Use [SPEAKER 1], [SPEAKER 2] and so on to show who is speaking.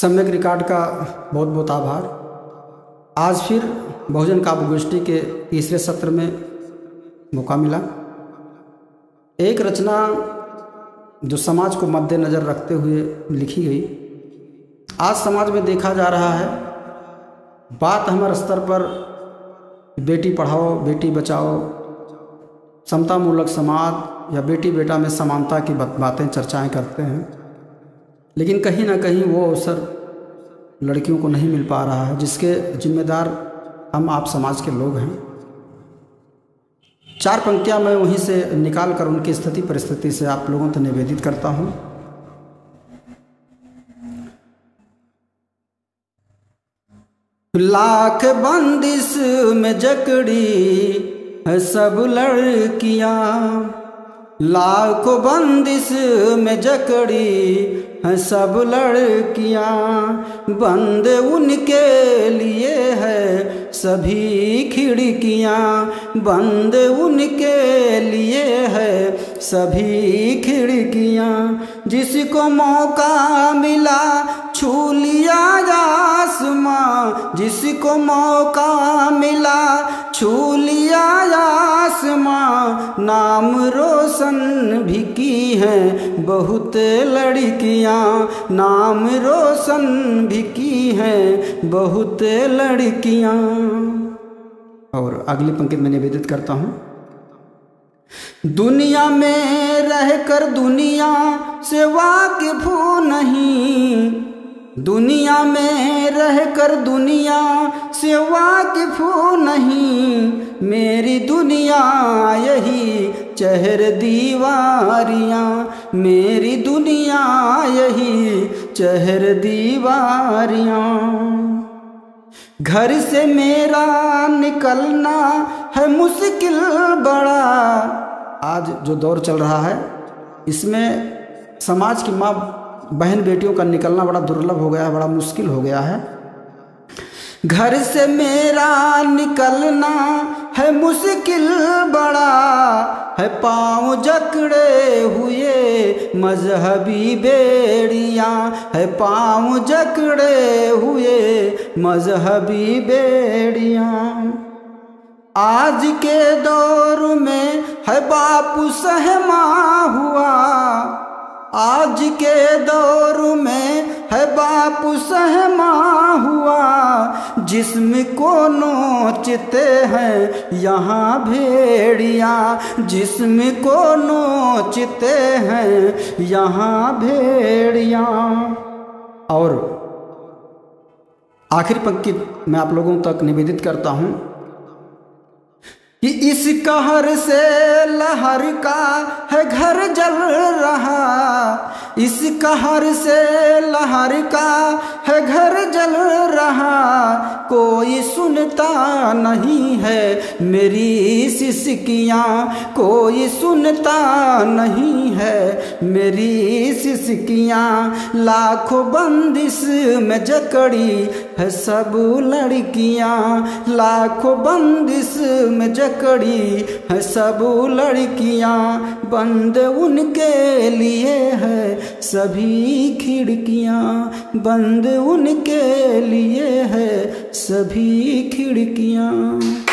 [SPEAKER 1] सम्यक रिकॉर्ड का बहुत बहुत आभार। आज फिर बहुजन काव्य गोष्ठी के तीसरे सत्र में मौका मिला। एक रचना जो समाज को मद्देनज़र रखते हुए लिखी गई। आज समाज में देखा जा रहा है, बात हमारे स्तर पर, बेटी पढ़ाओ, बेटी बचाओ, समतामूलक समाज या बेटी बेटा में समानता की बातें, चर्चाएँ करते हैं। लेकिन कहीं ना कहीं वो अवसर लड़कियों को नहीं मिल पा रहा है, जिसके जिम्मेदार हम आप समाज के लोग हैं। चार पंक्तियाँ मैं वहीं से निकाल कर उनकी स्थिति परिस्थिति से आप लोगों तक निवेदित करता हूँ। लाख बंदिश में जकड़ी सब लड़कियाँ। लाखों बंदिश में जकड़ी हैं सब लड़कियाँ। बंद उनके लिए है सभी खिड़कियाँ। बंद उनके लिए है सभी खिड़कियाँ। जिसको मौका मिला छू लिया आसमां। जिसको मौका मिला छू नाम रोशन भी की हैं बहुत लड़कियाँ। नाम रोशन भी की हैं बहुत लड़कियाँ। और अगली पंक्ति में निवेदित करता हूँ। दुनिया में रहकर दुनिया से वाकिफ नहीं। दुनिया में रहकर दुनिया से वाकिफ नहीं, मेरी दुनिया यही चहर दीवारियाँ, मेरी दुनिया यही चहर दीवारियाँ। घर से मेरा निकलना है मुश्किल बड़ा। आज जो दौर चल रहा है, इसमें समाज की माँ बहन बेटियों का निकलना बड़ा दुर्लभ हो गया है, बड़ा मुश्किल हो गया है। घर से मेरा निकलना है मुश्किल बड़ा, है पाँव जकड़े हुए मजहबी बेड़ियाँ, है पाँव जकड़े हुए मजहबी बेड़ियाँ। आज के दौर में है बापू सहमा हुआ, आज के दौर में है बापू सहमा जिसम को नोचते हैं यहाँ भेड़िया, जिसम को नोचते हैं यहाँ भेड़िया। और आखिर पंक्ति मैं आप लोगों तक निवेदित करता हूँ कि इस कहर से लहर का है, घर जल रहा। इस कहर से लहर का है, घर जल रहा। कोई सुनता नहीं है मेरी सिसकियाँ। कोई सुनता नहीं है मेरी सिसकियाँ। लाखों बंदिश में जकड़ी है सब लड़कियाँ, लाखों बंदिश में जकड़ी है सब लड़कियाँ, बंद उनके लिए है सभी खिड़कियाँ, बंद उनके लिए है सभी खिड़कियाँ।